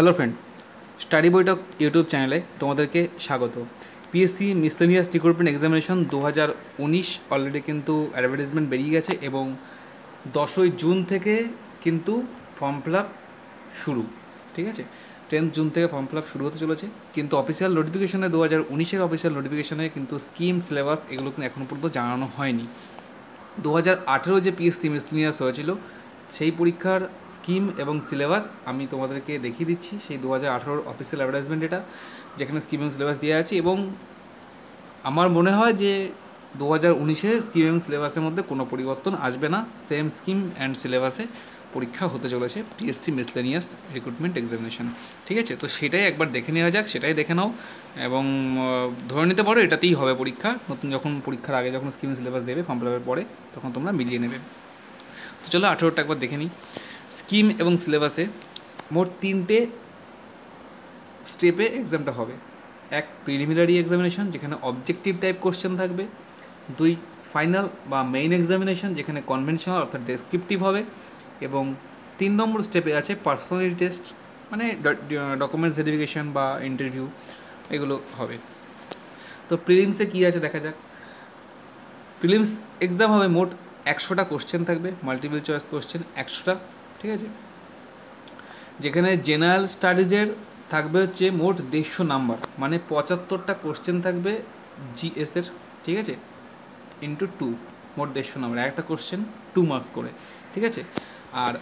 Hello friend, study Baithak YouTube চ্যানেলে তোমাদেরকে স্বাগত। পিএসসি মিসলেনিয়াস রিক্রুটমেন্ট এক্সামিনেশন দু হাজার উনিশ অলরেডি কিন্তু অ্যাডভার্টাইজমেন্ট বেরিয়ে গেছে এবং দশই জুন থেকে কিন্তু ফর্ম ফিল আপ শুরু, ঠিক আছে? টেন্থ জুন থেকে ফর্ম ফিল আপ শুরু হতে চলেছে, কিন্তু অফিসিয়াল নোটিফিকেশনে দু হাজার উনিশের অফিসিয়াল নোটিফিকেশনে কিন্তু স্কিম সিলেবাস এগুলো কিন্তু এখনও পর্যন্ত জানানো হয়নি। দু হাজার আঠেরো যে পিএসসি মিসলিনিয়াস হয়েছিল সেই পরীক্ষার স্কিম এবং সিলেবাস আমি তোমাদেরকে দেখিয়ে দিচ্ছি, সেই দু হাজার আঠেরোর অফিসিয়াল অ্যাডভার্টাইজমেন্ট এটা, যেখানে স্কিম এবং সিলেবাস দেওয়া আছে এবং আমার মনে হয় যে দু হাজার উনিশে স্কিম এবং সিলেবাসের মধ্যে কোনো পরিবর্তন আসবে না। সেম স্কিম অ্যান্ড সিলেবাসে পরীক্ষা হতে চলেছে পিএসসি মিসলেনিয়াস রিক্রুটমেন্ট এক্সামিনেশন ঠিক আছে? তো সেটাই একবার দেখে নেওয়া যাক, সেটাই দেখে নাও। এবং ধরে নিতে পারো এটাতেই হবে পরীক্ষা। নতুন যখন পরীক্ষার আগে যখন স্কিম সিলেবাস দেবে ফর্ম ফিল পরে, তখন তোমরা মিলিয়ে নেবে। তো চলো আঠেরোটা একবার দেখে নিই। স্কিম এবং সিলেবাসে মোট তিনটে স্টেপে এক্সামটা হবে। এক প্রিলিমিনারি এক্সামিনেশন যেখানে অবজেক্টিভ টাইপ কোশ্চেন থাকবে। দুই ফাইনাল বা মেইন এক্সামিনেশন যেখানে কনভেনশনাল অর্থাৎ ডেসক্রিপটিভ হবে। এবং তিন নম্বর স্টেপে আছে পার্সোনালিটি টেস্ট মানে ডকুমেন্টস ভেরিফিকেশন বা ইন্টারভিউ এগুলো হবে। তো প্রিলিমসে কী আছে দেখা যাক। প্রিলিমস এক্সাম হবে মোট একশোটা কোশ্চেন থাকবে মাল্টিপল চয়েস কোশ্চেন একশোটা, ঠিক আছে? যেখানে জেনারেল স্টাডিজের থাকবে হচ্ছে মোট দেড়শো নাম্বার মানে পঁচাত্তরটা কোশ্চেন থাকবে জিএসের ঠিক আছে? ইন্টু টু মোট দেড়শো নাম্বার একটা কোশ্চেন টু মার্কস করে, ঠিক আছে? আর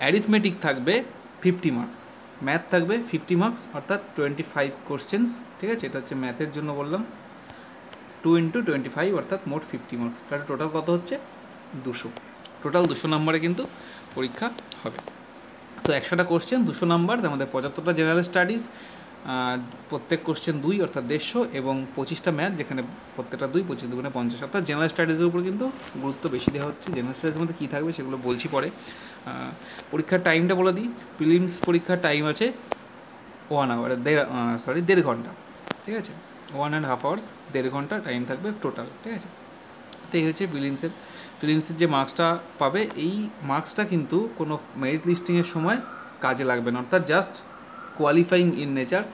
অ্যারিথমেটিক থাকবে ফিফটি মার্কস ম্যাথ থাকবে ফিফটি মার্কস অর্থাৎ টোয়েন্টি ফাইভ কোশ্চেন্স ঠিক আছে? এটা হচ্ছে ম্যাথের জন্য বললাম টু ইন্টু টোয়েন্টি ফাইভ অর্থাৎ মোট ফিফটি মার্কস তাহলে টোটাল কত হচ্ছে? দুশো। টোটাল দুশো নম্বরে কিন্তু পরীক্ষা হবে। তো একশোটা কোশ্চেন দুশো নাম্বার মধ্যে পঁচাত্তরটা জেনারেল স্টাডিজ প্রত্যেক কোশ্চেন দুই, অর্থাৎ দেড়শো, এবং পঁচিশটা ম্যাথ যেখানে প্রত্যেকটা দুই, পঁচিশ দুগুণে পঞ্চাশ। অর্থাৎ জেনারেল স্টাডিজের উপর কিন্তু গুরুত্ব বেশি দেওয়া হচ্ছে। জেনারেল স্টাডিজের মধ্যে কী থাকবে সেগুলো বলছি পরে। পরীক্ষার টাইমটা বলে দিই। প্রিলিমস পরীক্ষার টাইম আছে ওয়ান আওয়ার দেড় সরি দেড় ঘণ্টা। ঠিক আছে? ওয়ান অ্যান্ড হাফ আওয়ার্স দেড় ঘণ্টা টাইম থাকবে টোটাল ঠিক আছে? এই হচ্ছে প্রিলিমসের প্রিলিমসের যে মার্কসটা পাবে, এই মার্কসটা কিন্তু কোনো মেরিট লিস্টিংয়ের সময় কাজে লাগবে না। অর্থাৎ জাস্ট কোয়ালিফাইং ইন নেচার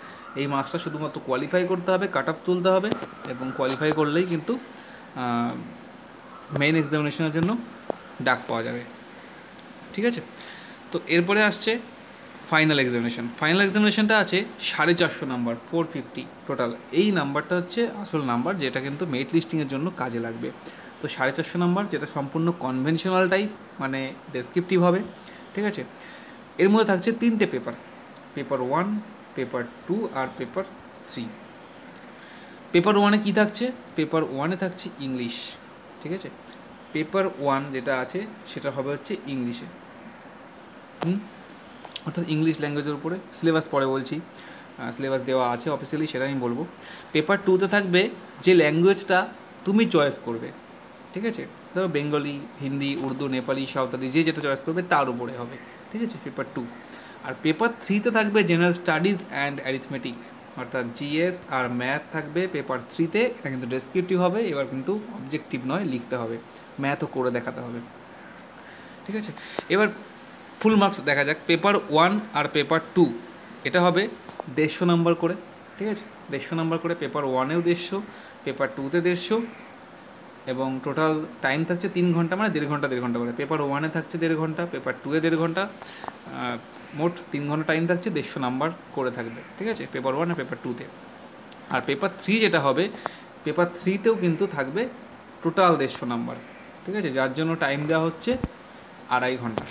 এই মার্কসটা শুধুমাত্র কোয়ালিফাই করতে হবে কাট আপ তুলতে হবে এবং কোয়ালিফাই করলেই কিন্তু মেইন এক্সামিনেশনের জন্য ডাক পাওয়া যাবে। ঠিক আছে? তো এরপরে আসছে ফাইনাল এক্সামিনেশন ফাইনাল এক্সামিনেশনটা আছে সাড়ে চারশো নাম্বার ফোর ফিফটি টোটাল এই নাম্বারটা হচ্ছে আসল নাম্বার যেটা কিন্তু মেরিট লিস্টিংয়ের জন্য কাজে লাগবে। তো সাড়ে চারশো নম্বর, যেটা সম্পূর্ণ কনভেনশনাল টাইপ মানে ডেসক্রিপটিভ হবে, ঠিক আছে? এর মধ্যে থাকছে তিনটে paper paper one paper two আর পেপার থ্রি পেপার ওয়ানে কী থাকছে? পেপার ওয়ানে থাকছে ইংলিশ ঠিক আছে? পেপার ওয়ান যেটা আছে, সেটা হবে হচ্ছে ইংলিশে হুম? অর্থাৎ ইংলিশ ল্যাঙ্গুয়েজের উপরে সিলেবাস পরে বলছি। সিলেবাস দেওয়া আছে অফিসিয়ালি সেটা আমি বলব। পেপার টুতে থাকবে যে ল্যাঙ্গুয়েজটা তুমি চয়েস করবে। ঠিক আছে? ধরো বেঙ্গলি হিন্দি উর্দু নেপালি সাঁওতালি যে যেটা চয়েস করবে তার উপরে হবে। ঠিক আছে? পেপার টু আর পেপার থ্রিতে থাকবে জেনারেল স্টাডিজ অ্যান্ড অ্যারিথমেটিক অর্থাৎ জিএস আর ম্যাথ থাকবে পেপার থ্রিতে এটা কিন্তু ডেসক্রিপটিভ হবে, এবার কিন্তু অবজেক্টিভ নয়, লিখতে হবে। ম্যাথও করে দেখাতে হবে। ঠিক আছে? এবার ফুল মার্কস দেখা যাক। পেপার ওয়ান আর পেপার টু এটা হবে দেড়শো নাম্বার করে। ঠিক আছে? দেড়শো নাম্বার করে পেপার ওয়ানেও দেড়শো পেপার টুতে দেড়শো। এবং টোটাল টাইম থাকছে তিন ঘণ্টা মানে দেড় ঘণ্টা দেড় ঘণ্টা করে। পেপার ওয়ানে থাকছে দেড় ঘণ্টা পেপার টুয়ে দেড় ঘণ্টা মোট তিন ঘণ্টা টাইম থাকছে, দেড়শো নাম্বার করে থাকবে, ঠিক আছে? পেপার ওয়ান আর পেপার টুতে আর পেপার থ্রি যেটা হবে পেপার থ্রিতেও কিন্তু থাকবে টোটাল দেড়শো নাম্বার ঠিক আছে? যার জন্য টাইম দেওয়া হচ্ছে আড়াই ঘণ্টা।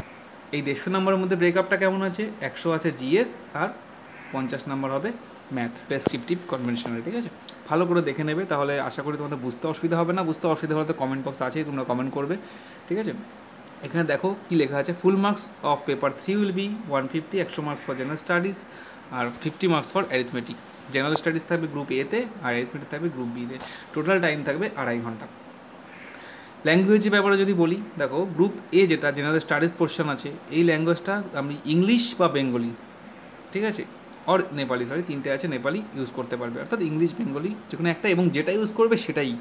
এই দেড়শো নাম্বারের মধ্যে ব্রেকআপটা কেমন আছে? একশো আছে জিএস আর পঞ্চাশ নাম্বার হবে ম্যাথ ডেসক্রিপটিভ কনভেনশনাল ঠিক আছে? ভালো করে দেখে নেবে, তাহলে আশা করি তোমাদের বুঝতে অসুবিধা হবে না। বুঝতে অসুবিধা হলে তো কমেন্ট বক্স আছেই, তোমরা কমেন্ট করবে, ঠিক আছে? এখানে দেখো কি লেখা আছে full marks of paper three will be one fifty একশো marks for general studies R fifty marks for arithmetic general studies থাকবে গ্রুপ এতে আর অ্যারিথমেটিক থাকবে গ্রুপ বিতে টোটাল টাইম থাকবে আড়াই ঘণ্টা। ল্যাঙ্গুয়েজের ব্যাপারে যদি বলি, দেখো গ্রুপ এ যেটা জেনারেল স্টাডিজ পোর্শন আছে, এই ল্যাঙ্গুয়েজটা আমি ইংলিশ বা বেঙ্গলি ঠিক আছে? অর নেপালি সরি তিনটে আছে নেপালি ইউজ করতে পারবে। অর্থাৎ ইংলিশ বেঙ্গলি যে কোনো একটা, এবং যেটা ইউজ করবে সেটাই।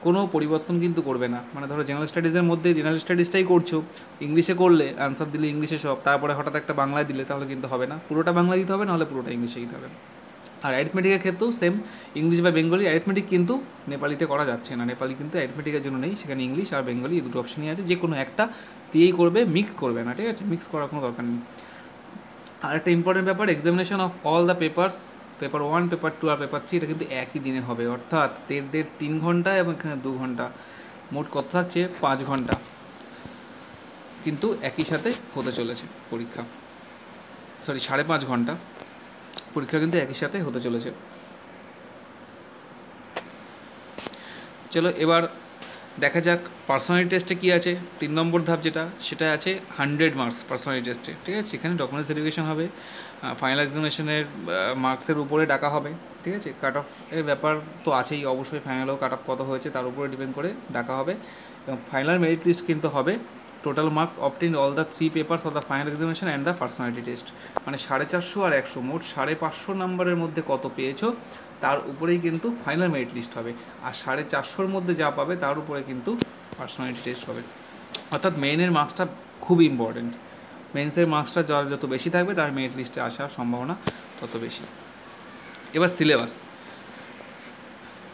কোনো পরিবর্তন কিন্তু করবে না। মানে ধরো জেনারেল স্টাডিজের মধ্যে জেনারেল স্টাডিজটাই করছ ইংলিশে করলে অ্যান্সার দিলে ইংলিশে সব, তারপরে হঠাৎ একটা বাংলায় দিলে, তাহলে কিন্তু হবে না। পুরোটা বাংলা দিতে হবে, নাহলে পুরোটা ইংলিশে দিতে হবে। আর অ্যারিথমেটিকের ক্ষেত্রেও সেম ইংলিশ বা বেঙ্গলি অ্যারিথমেটিক কিন্তু নেপালিতে করা যাচ্ছে না। নেপালি কিন্তু অ্যারিথমেটিকের জন্য নেই, সেখানে ইংলিশ আর বেঙ্গলি এই দুটো অপশনই আছে। যে কোনো একটা দিয়েই করবে মিক্স করবে না, ঠিক আছে? মিক্স করার কোনো দরকার নেই। আর একটা ইম্পর্টেন্ট ব্যাপার examination of all the papers paper one paper two R paper three এটা কিন্তু একই দিনে হবে। অর্থাৎ দেড় দেড় তিন ঘণ্টা এবং এখানে দু ঘণ্টা। মোট কত থাকছে পাঁচ ঘণ্টা। কিন্তু একই সাথে হতে চলেছে পরীক্ষা। সরি সাড়ে পাঁচ ঘণ্টা। পরীক্ষা কিন্তু একই সাথে হতে চলেছে। চলো এবার দেখা যাক পার্সোনালিটি টেস্টে কী আছে? তিন নম্বর ধাপ যেটা সেটা আছে হান্ড্রেড মার্কস পার্সোনালিটি টেস্টে ঠিক আছে? এখানে ডকুমেন্টস ভেরিফিকেশন হবে ফাইনাল এক্সামিনেশনের মার্কসের উপরে ডাকা হবে, ঠিক আছে? কাট অফ এর ব্যাপার তো আছেই, অবশ্যই ফাইনালও কাট অফ কত হয়েছে, তার উপরে ডিপেন্ড করে ডাকা হবে, এবং ফাইনাল মেরিট লিস্ট কিন্তু হবে total marks obtained in all the three papers of the final examination and the personality test মানে সাড়ে চারশো আর একশো। মোট সাড়ে পাঁচশো নাম্বারের মধ্যে কত পেয়েছ, তার উপরেই কিন্তু ফাইনাল মেরিট লিস্ট হবে। আর সাড়ে চারশোর মধ্যে যা পাবে, তার উপরে কিন্তু পার্সোনালিটি টেস্ট হবে। অর্থাৎ মেইনের মার্কসটা খুব ইম্পর্টেন্ট মেন্সের মার্কসটা যার যত বেশি থাকবে, তার মেরিট লিস্টে আসার সম্ভাবনা তত বেশি। এবার সিলেবাস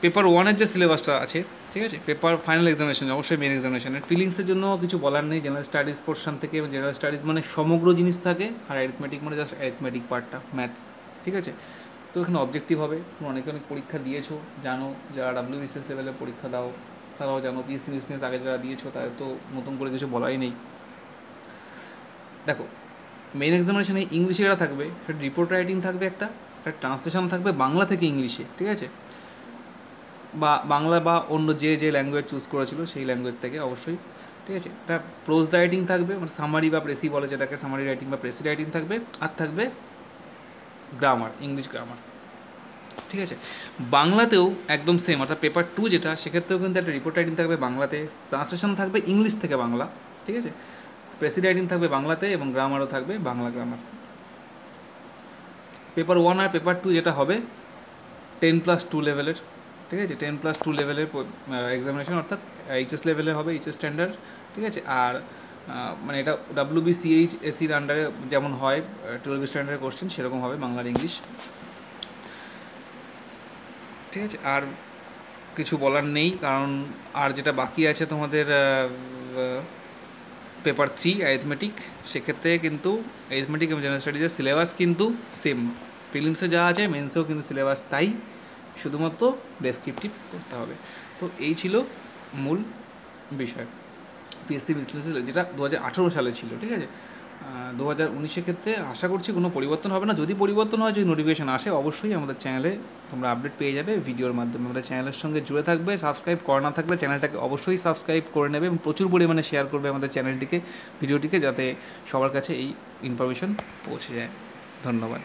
পেপার ওয়ানের যে সিলেবাসটা আছে ঠিক আছে? পেপার ফাইনাল এক্সামিনেশন অবশ্যই মেন এক্সামিনেশনের ফিলিংসের জন্য কিছু বলার নেই জেনারেল স্টাডিজ পোর্শন থেকে জেনারেল স্টাডিজ মানে সমগ্র জিনিস থাকে, আর অ্যারিথমেটিক মানে জাস্ট অ্যারিথমেটিক পার্টটা ম্যাথস ঠিক আছে? তো এখানে অবজেক্টিভ হবে, তুমি অনেকে অনেক পরীক্ষা দিয়েছ, জানো, যারা ডাব্লিউ বিসিএস লেভেলে পরীক্ষা দাও, তারাও জানো পিএসসি বিজনেস আগে যারা দিয়েছ, তাদের তো নতুন করে কিছু বলাই নেই। দেখো মেন এক্সামিনেশনে ইংলিশে যেটা থাকবে, সেটা রিপোর্ট রাইটিং থাকবে একটা একটা ট্রান্সলেশন থাকবে বাংলা থেকে ইংলিশে, ঠিক আছে? বা বাংলা বা অন্য যে যে ল্যাঙ্গুয়েজ চুজ করেছিল সেই ল্যাঙ্গুয়েজ থেকে অবশ্যই, ঠিক আছে? একটা প্রোজ রাইটিং থাকবে মানে সামারি বা প্রেসি বলে যেটাকে সামারি রাইটিং বা প্রেসি রাইটিং থাকবে, আর থাকবে গ্রামার ইংলিশ গ্রামার ঠিক আছে? বাংলাতেও একদম সেম অর্থাৎ পেপার টু যেটা, সেক্ষেত্রেও কিন্তু একটা রিপোর্ট রাইটিং থাকবে বাংলাতে ট্রান্সলেশন থাকবে ইংলিশ থেকে বাংলা, ঠিক আছে? প্রেসি রাইটিং থাকবে বাংলাতে এবং গ্রামারও থাকবে বাংলা গ্রামার পেপার ওয়ান আর পেপার টু যেটা হবে টেন প্লাস টু লেভেলের ঠিক আছে? টেন প্লাস টু লেভেলের এক্সামিনেশন অর্থাৎ এইচএস লেভেলের হবে এইচএস স্ট্যান্ডার্ড ঠিক আছে? আর মানে এটা ডাব্লিউ বি সিএইচ এসির আন্ডারে যেমন হয় টুয়েলভ স্ট্যান্ডার্ডের কোশ্চেন সেরকম হবে বাংলার ইংলিশ ঠিক আছে? আর কিছু বলার নেই, কারণ আর যেটা বাকি আছে তোমাদের পেপার থ্রি অ্যারিথমেটিক সেক্ষেত্রে কিন্তু অ্যারিথমেটিক এবং জেনারেল স্টাডিজের সিলেবাস কিন্তু সেম ফিলিমসে যা আছে মেন্সেও কিন্তু সিলেবাস তাই। শুধুমাত্র ডেসক্রিপটিভ করতে হবে। তো এই ছিল মূল বিষয়। পিএসসি বিজনেস যেটা দু হাজার আঠেরো সালে ছিল, ঠিক আছে? দু হাজার উনিশের ক্ষেত্রে আশা করছি কোনো পরিবর্তন হবে না। যদি পরিবর্তন হয়, যদি নোটিফিকেশান আসে, অবশ্যই আমাদের চ্যানেলে তোমরা আপডেট পেয়ে যাবে ভিডিওর মাধ্যমে। আমাদের চ্যানেলের সঙ্গে জুড়ে থাকবে। সাবস্ক্রাইব করা না থাকলে চ্যানেলটাকে অবশ্যই সাবস্ক্রাইব করে নেবে এবং প্রচুর পরিমাণে শেয়ার করবে আমাদের চ্যানেলটিকে ভিডিওটিকে যাতে সবার কাছে এই ইনফরমেশন পৌঁছে যায়। ধন্যবাদ।